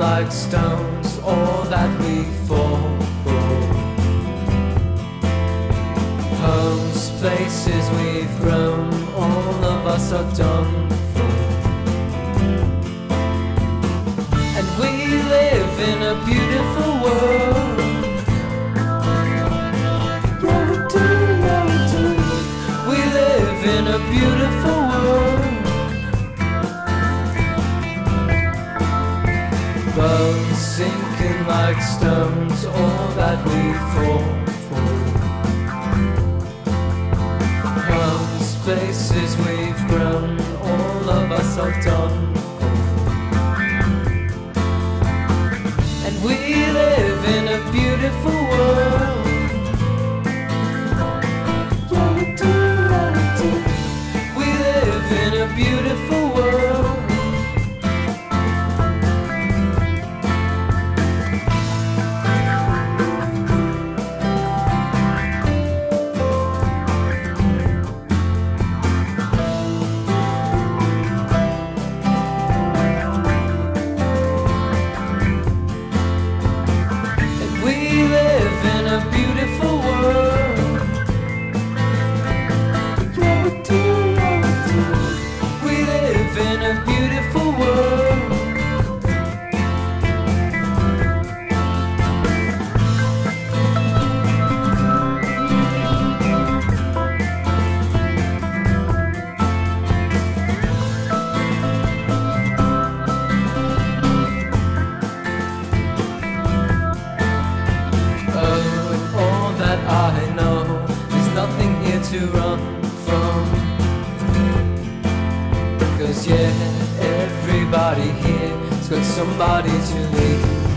like stones, all that we fall for. Homes, places we've grown, all of us are done for. And we live in a beautiful sinking like stones, all that we fall for. Homes, places we've grown, all of us are done. And we live in a beautiful world. We live in a beautiful in a beautiful world. Oh, all that I know, there's nothing here to run Yeah, everybody here's got somebody to lean